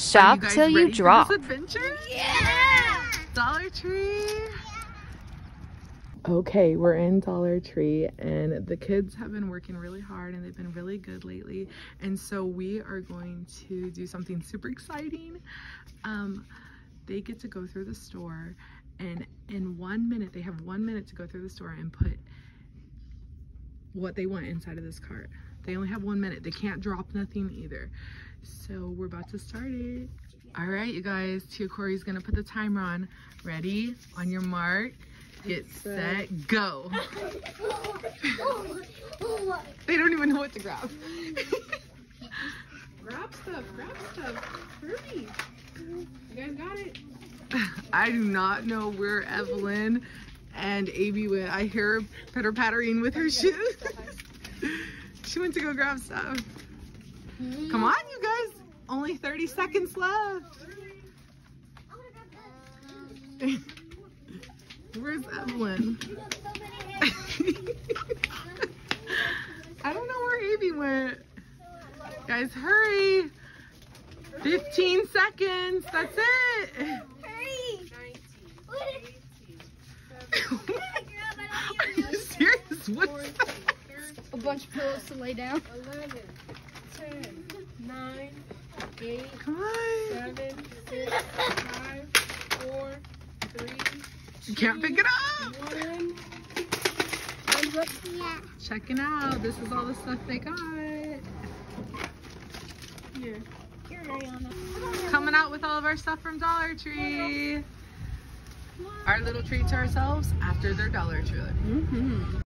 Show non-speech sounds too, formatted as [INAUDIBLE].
Shop till you drop. adventure? Yeah! Dollar Tree. Okay, we're in Dollar Tree and the kids have been working really hard and they've been really good lately. And so we are going to do something super exciting. Um, they get to go through the store and in one minute, they have one minute to go through the store and put what they want inside of this cart. They only have one minute. They can't drop nothing either. So we're about to start it. All right, you guys, Tia Corey's gonna put the timer on. Ready? On your mark, get set, go. they don't even know what to grab. [LAUGHS] grab stuff, grab stuff. Hurry. You guys got it. I do not know where Evelyn and AB went. I hear her pitter pattering with her shoes. [LAUGHS] she went to go grab stuff. Come on, you guys. Only 30 seconds left. [LAUGHS] Where's Evelyn? [LAUGHS] I don't know where AB went. Guys, hurry. 15 seconds. That's it. [LAUGHS] Are you serious? What's that? A bunch of pillows to lay down. 11, 10, 9, 8, Come on. 7, 6, 5, 4, 3, You can't pick it up. 1. Checking out. This is all the stuff they got. Here. Here, Ariana. Coming out with all of our stuff from Dollar Tree. Our little treat to ourselves after their Dollar Tree. Mm-hmm.